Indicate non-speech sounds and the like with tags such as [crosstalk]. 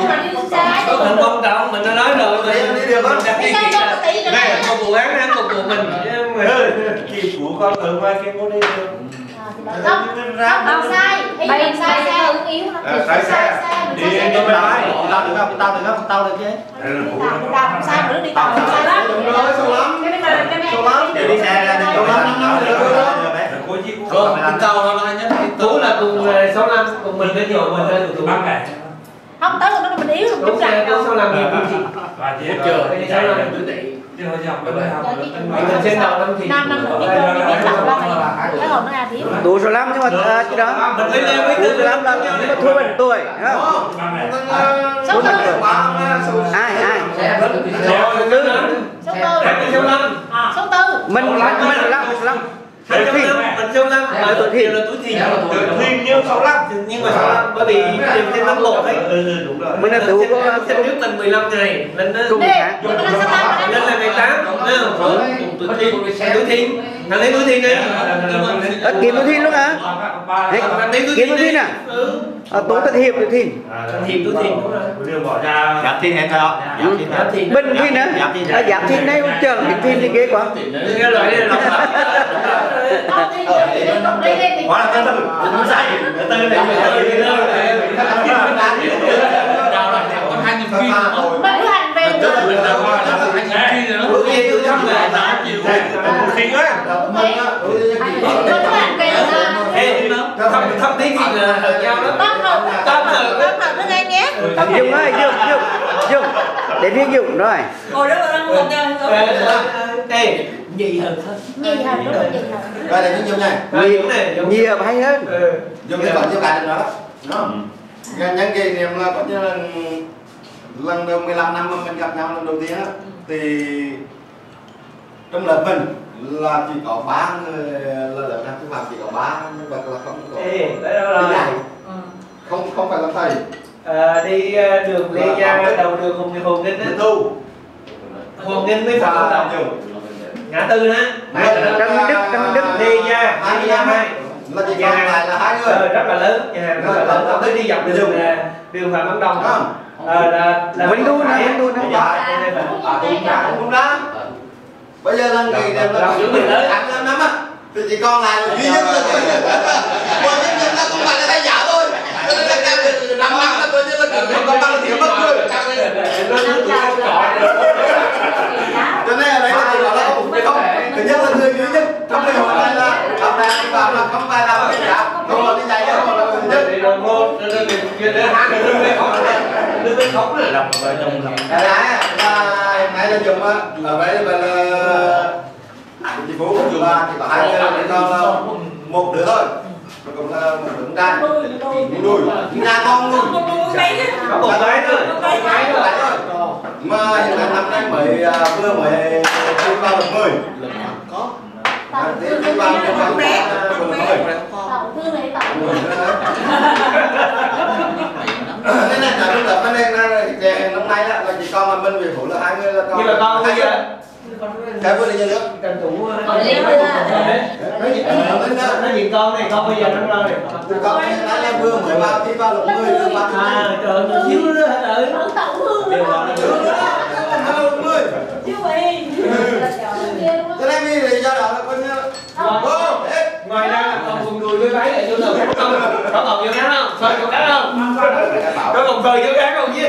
tu mà đi sai có mình tôn trọng mình đã nói rồi mình đi được không đi sao cho tí nữa này một vụ án án phục vụ mình kỳ của con ở ngoài kia có đi được không không không sai thì mình sai bay sai ứng yếu nó À, sai sai. sai Đi sai mày mình tao được không tao được không tao được chứ tao không sai nữa đi tao không sai lắm đúng rồi sâu lắm cái cái sâu lắm để đi xe ra đi sâu lắm năm được rồi không câu nó nói nhất tú là cùng ờ, sáu năm cùng mình với nhiều mình lên tụi bác này không tới nó mình yếu tú đúng xe rồi tú sáu năm nhiều gì và chế chờ cái sáu năm chứ hơi dòng cái học mình trên đầu năm thì năm năm nữa biết đâu biết tao là cái hồn nó ra thiếu đủ số lắm nhưng mà à, cái đó mình lấy lên mấy đủ số lắm lắm nhưng mà thua mình tuổi không? số tư ai ai rồi số tư sáu tư mình mình mình số lắm số sáu năm mình sáu năm mà tuổi thì là tuổi thì Thuyền như sâu lắm. Nhưng mà sáu năm bởi vì tìm thêm năm một ấy ừ đúng rồi. Mình là đủ có sẽ trước mình 15 ngày lên tám. Lên là ngày 8 đúng không? Tuổi thiên, tuổi thiên. Thằng lấy tuổi thiên đi. Ờ, kiếm tuổi thiên luôn hả? Đấy, tuổi kiếm tuổi thiên à? Ừ. à, tú thật hiệp tuổi thiên Thằng hiệp tuổi thiên đúng rồi. ra. Giảm thiên hết rồi. Giáp thiên. bên thiên nữa à, giảm thiên đây chờ kiếm thiên thì ghê quá. Cái loại này là [laughs] đi thì quá là tên tư cũng sai tên này mình cứ hành về tuổi thiên tuổi thân là thiên á mình cứ hành về nữa Ê, thăm thăm tí thì là nhau đó. Tóm hợp Tóm hợp. tóm hợp nó nghe nhé dùng ơi dùng dùng dùng để viên dùng rồi Ngồi đó mà đang ngồi nha. Ê, nhị hợp thân. nhì hành đúng rồi nhì hành đây là những dùng này nhiều này, giống- nhiều hay hơn Ừ. dùng cái còn dùng lại được đó. Nó nhân kỷ niệm là có như là lần đầu 15 năm mà mình gặp nhau lần đầu tiên á. Thì trong lớp mình là chỉ có ba người là lớp năm thứ chỉ có ba nhân vật là không có Ê, đấy đó đi rồi. dạy. Không không phải là thầy. À, đi ờ, đường Lê Gia, đầu đường Hùng Nghinh á. mình tu Hồ Nghinh với Phạm Văn và Đồng. Ngã tư đó Trần Đức Trần Đức đi ra hai đi ra hai là chỉ còn lại là hai người ờ, rất là lớn nhà hàng rất là lớn ông tới đi dọc đường là đường Phạm Văn Đồng Không. ờ, là là Vĩnh Đu nè, Vĩnh Đu nè. À cũng ra bây giờ là nghỉ điểm là Rồi, chuẩn bị tới. ăn năm năm á thì chỉ còn lại là duy nhất là duy nhất là cũng phải là thầy giáo thôi cho nên là các người năm năm là coi như là không có bằng thiếu mất người cho nên ở đây là chỉ bảo là không không thứ nhất là người duy nhất. Trong ngày hội này là hôm nay đi vào là không phải là cái giáo không có đi dạy đâu mà là người nhất. Thì là một là đường kia đến hai đường đường lên khóc đường lên là lòng vợ chồng lòng cái này là hiện nay là dùng á ở đây là là ờ, ờ, chị phú là chị có hai người là một đứa thôi mà cũng là một đứa con trai đùi nhà con luôn. có một cái thôi một cái thôi mà hiện tại năm nay mới à, vừa mới thi vào 10 tạo thi thương thi vào này. Lớp 10 tạo thương này tạo cái này là lúc lập này là về năm nay là chỉ còn là bên phủ là còn con bây giờ cái vừa đi nước tranh thủ Còn nó gì? Nó nó nhìn con này con bây giờ nó rồi con là vừa mới vào thi vào lớp 10 vừa vào à trời ơi nó xíu nữa hả? Trời Vẫn tạo thương Đều nữa. Gọi là Chưa nữa, vào lớp 10 chứ vậy cho nên vì lý do đó là như hết. Ngoài ra còn vùng đùi với váy lại chỗ nào? Không. Có còn vô khác không? Phơi chỗ khác không? Có còn phơi chỗ khác không chứ